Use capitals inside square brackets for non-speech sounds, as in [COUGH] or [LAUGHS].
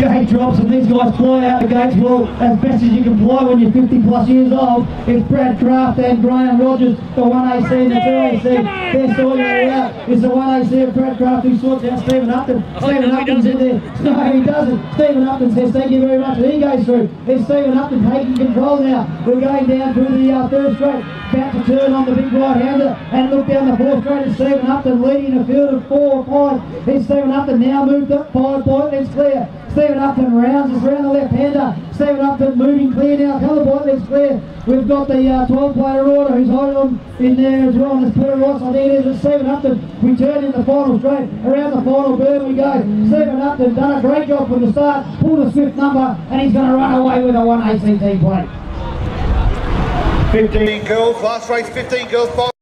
drops and these guys fly out the gates well as best as you can fly when you're 50 plus years old. It's Brad Kraft and Graham Rogers, the 1AC and the 2AC. They're sorting it out. It's the 1AC of Brad Kraft who sorts out Stephen Upton. Stephen Upton's in there. [LAUGHS] No, he doesn't. Stephen Upton says thank you very much and he goes through. It's Stephen Upton taking control now. We're going down through the uh, third straight. About to turn on the big right-hander and look down the fourth straight. It's Stephen Upton leading a field of four or five. It's Stephen Upton now moved up five point. It's clear. Stephen Upton rounds us round the left-hander. Stephen Upton moving clear now. Colour point legs clear. We've got the uh, 12-player order who's holding on in there as well. And there's Peter Ross. I think it is. It's Stephen Upton. We turn in the final straight. Around the final berm we go. Stephen Upton done a great job from the start. Pulled a swift number and he's going to run away with a 1 ACT plate. 15 girls, last race 15 girls, five.